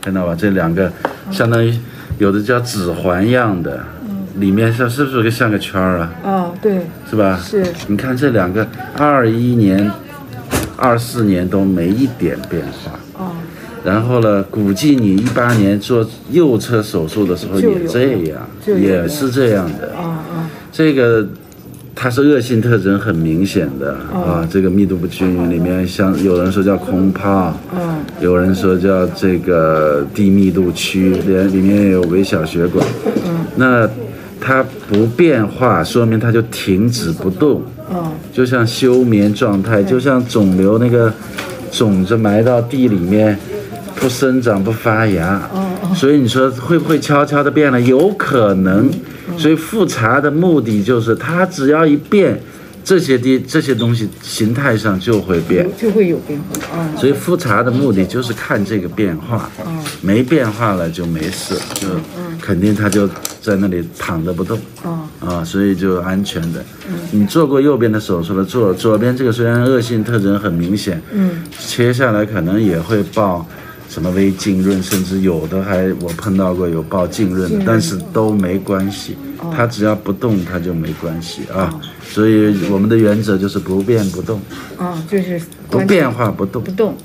看到吧？这两个相当于有的叫指环样的，里面像是不是个像个圈儿啊？哦，对，是吧？是你看这两个，二一年、二四年都没一点变化。哦，然后呢，估计你一八年做右侧手术的时候也这样，也是这样的。哦哦，这个它是恶性特征很明显的哦。啊，这个密度不均匀，里面像有人说叫空泡，嗯。有人说叫这个低密度区，连里面也有微小血管。嗯。那它不变化，说明它就停止不动，嗯就像休眠状态，就像肿瘤那个种子埋到地里面。不生长不发芽，哦所以你说会不会悄悄的变了？有可能。所以复查的目的就是，它只要一变，这些地这些东西形态上就会变。就会有变化。啊所以复查的目的就是看这个变化，没变化了就没事，就肯定它就在那里躺着不动哦啊，所以就安全的。你做过右边的手术了，做左边这个虽然恶性特征很明显，嗯切下来可能也会报什么微浸润，甚至有的还我碰到过有报浸润的，但是都没关系，它只要不动它就没关系啊。所以我们的原则就是不变不动，哦，就是不变化不动不。动。